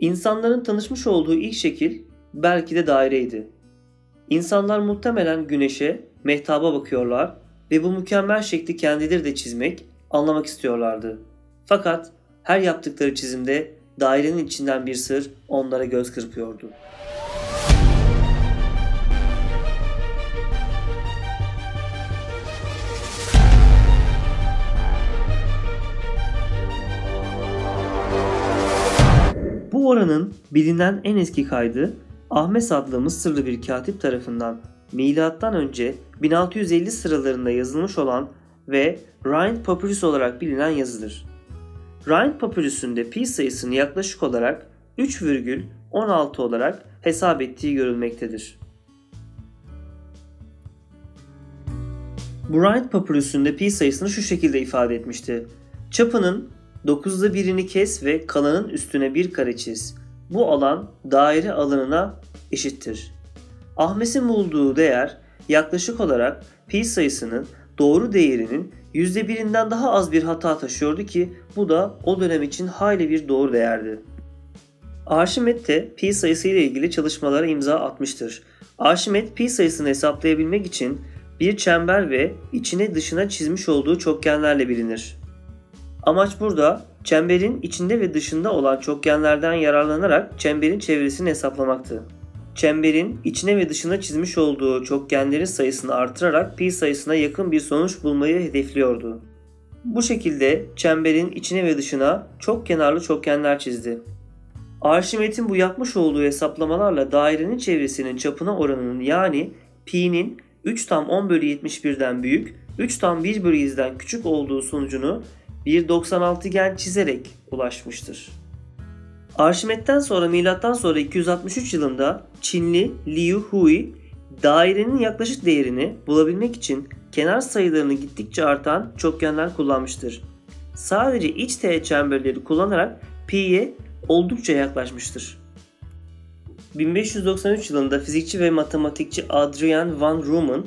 İnsanların tanışmış olduğu ilk şekil belki de daireydi. İnsanlar muhtemelen güneşe, mehtaba bakıyorlar ve bu mükemmel şekli kendileri de çizmek, anlamak istiyorlardı. Fakat her yaptıkları çizimde dairenin içinden bir sır onlara göz kırpıyordu. Bu oranın bilinen en eski kaydı Ahmes adlı Mısırlı bir katip tarafından milattan önce 1650 sıralarında yazılmış olan ve Rhind Papyrus olarak bilinen yazıdır. Rhind Papyrus'ünde pi sayısını yaklaşık olarak 3,16 olarak hesap ettiği görülmektedir. Bu Rhind Papyrus'ünde pi sayısını şu şekilde ifade etmişti. Çapının 9'da birini kes ve kalanın üstüne bir kare çiz. Bu alan daire alanına eşittir. Ahmes'in bulduğu değer yaklaşık olarak pi sayısının doğru değerinin %1'inden daha az bir hata taşıyordu ki bu da o dönem için hayli bir doğru değerdi. Arşimet de pi sayısı ile ilgili çalışmalara imza atmıştır. Arşimet pi sayısını hesaplayabilmek için bir çember ve içine dışına çizmiş olduğu çokgenlerle bilinir. Amaç burada çemberin içinde ve dışında olan çokgenlerden yararlanarak çemberin çevresini hesaplamaktı. Çemberin içine ve dışına çizmiş olduğu çokgenlerin sayısını artırarak pi sayısına yakın bir sonuç bulmayı hedefliyordu. Bu şekilde çemberin içine ve dışına çok kenarlı çokgenler çizdi. Arşimet'in bu yapmış olduğu hesaplamalarla dairenin çevresinin çapına oranının yani pi'nin 3 tam 10 bölü 71'den büyük, 3 tam 1 bölü 100'den küçük olduğu sonucunu bir 96 gen çizerek ulaşmıştır. Arşimet'ten sonra milattan sonra 263 yılında Çinli Liu Hui dairenin yaklaşık değerini bulabilmek için kenar sayılarını gittikçe artan çokgenler kullanmıştır. Sadece iç teğet çemberleri kullanarak pi'ye oldukça yaklaşmıştır. 1593 yılında fizikçi ve matematikçi Adrian van Rumen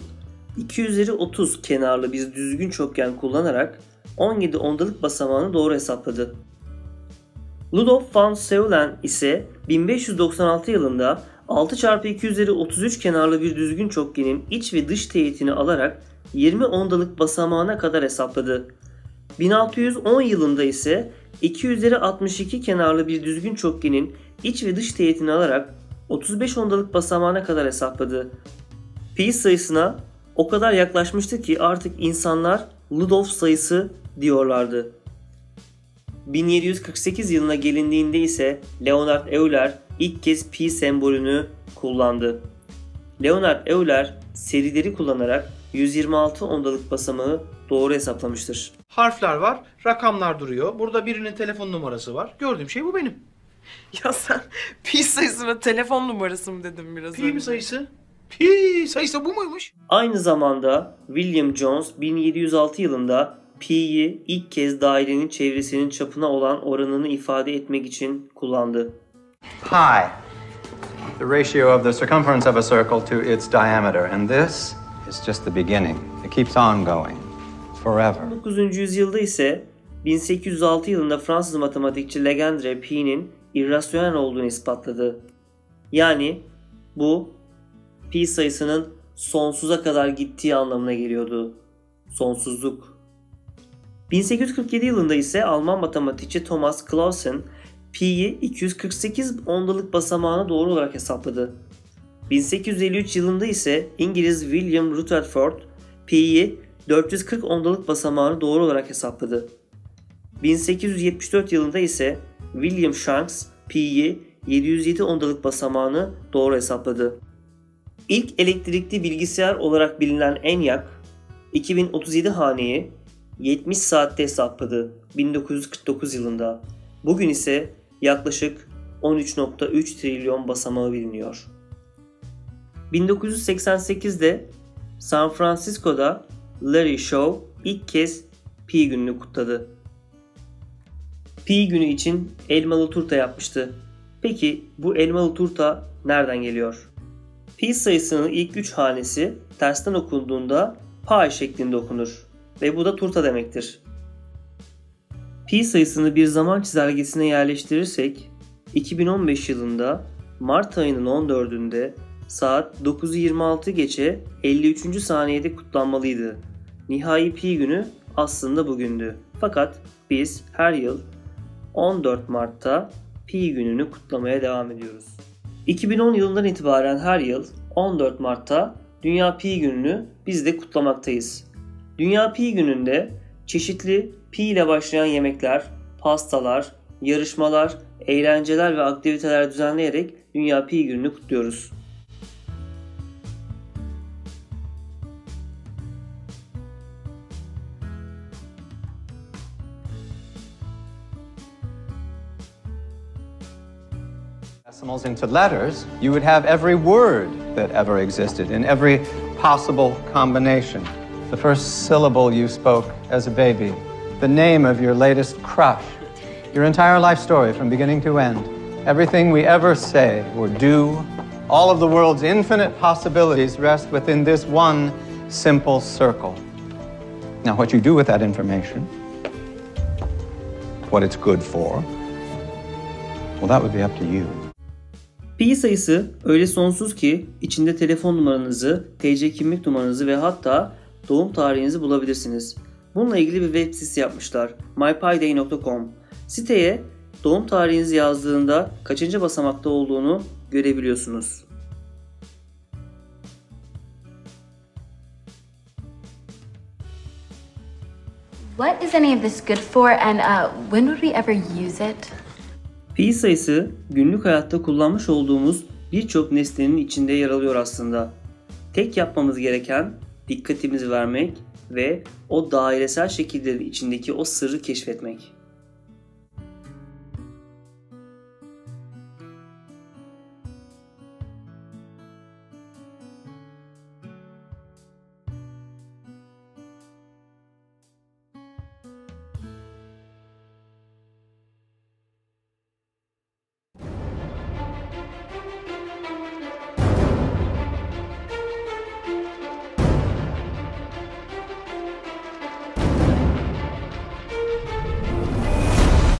2 üzeri 30 kenarlı bir düzgün çokgen kullanarak 17 ondalık basamağını doğru hesapladı. Ludolf van Seulen ise 1596 yılında 6 çarpı 2 üzeri 33 kenarlı bir düzgün çokgenin iç ve dış teğetini alarak 20 ondalık basamağına kadar hesapladı. 1610 yılında ise 2 üzeri 62 kenarlı bir düzgün çokgenin iç ve dış teğetini alarak 35 ondalık basamağına kadar hesapladı. Pi sayısına o kadar yaklaşmıştı ki artık insanlar Ludolf sayısı diyorlardı. 1748 yılına gelindiğinde ise Leonard Euler ilk kez pi sembolünü kullandı. Leonard Euler serileri kullanarak 126 ondalık basamağı doğru hesaplamıştır. Harfler var, rakamlar duruyor. Burada birinin telefon numarası var. Gördüğüm şey bu benim. Ya sen pi sayısına telefon numarası mı dedim biraz Pi önce? mi sayısı? Pi sayısı bu muymuş? Aynı zamanda William Jones 1706 yılında pi'yi ilk kez dairenin çevresinin çapına olan oranını ifade etmek için kullandı. Pi, the ratio of the circumference of a circle to its diameter. And this is just the beginning. It keeps on going forever. 19. yüzyılda ise 1806 yılında Fransız matematikçi Legendre pi'nin irrasyonel olduğunu ispatladı. Yani bu pi sayısının sonsuza kadar gittiği anlamına geliyordu. Sonsuzluk. 1847 yılında ise Alman matematikçi Thomas Clausen pi'yi 248 ondalık basamağına doğru olarak hesapladı. 1853 yılında ise İngiliz William Rutherford pi'yi 440 ondalık basamağını doğru olarak hesapladı. 1874 yılında ise William Shanks pi'yi 707 ondalık basamağını doğru hesapladı. İlk elektrikli bilgisayar olarak bilinen ENIAC 2037 haneyi 70 saatte hesapladı 1949 yılında. Bugün ise yaklaşık 13.3 trilyon basamağı biliniyor. 1988'de San Francisco'da Larry Shaw ilk kez Pi gününü kutladı. Pi günü için elmalı turta yapmıştı. Peki bu elmalı turta nereden geliyor? Pi sayısının ilk 3 hanesi tersten okunduğunda pi şeklinde okunur ve bu da turta demektir. Pi sayısını bir zaman çizelgesine yerleştirirsek 2015 yılında Mart ayının 14'ünde saat 9.26 geçe 53. saniyede kutlanmalıydı. Nihai pi günü aslında bugündü. Fakat biz her yıl 14 Mart'ta pi gününü kutlamaya devam ediyoruz. 2010 yılından itibaren her yıl 14 Mart'ta Dünya Pi gününü biz de kutlamaktayız. Dünya Pi gününde çeşitli pi ile başlayan yemekler, pastalar, yarışmalar, eğlenceler ve aktiviteler düzenleyerek Dünya Pi gününü kutluyoruz. into letters, you would have every word that ever existed in every possible combination. The first syllable you spoke as a baby, the name of your latest crush, your entire life story from beginning to end, everything we ever say or do, all of the world's infinite possibilities rest within this one simple circle. Now, what you do with that information, what it's good for, well, that would be up to you. Pi sayısı öyle sonsuz ki içinde telefon numaranızı, TC kimlik numaranızı ve hatta doğum tarihinizi bulabilirsiniz. Bununla ilgili bir web sitesi yapmışlar. mypiday.com. Siteye doğum tarihinizi yazdığında kaçıncı basamakta olduğunu görebiliyorsunuz. What is any of this good for, and uh, when would we ever use it? Pi sayısı günlük hayatta kullanmış olduğumuz birçok nesnenin içinde yer alıyor aslında. Tek yapmamız gereken dikkatimizi vermek ve o dairesel şekillerin içindeki o sırrı keşfetmek.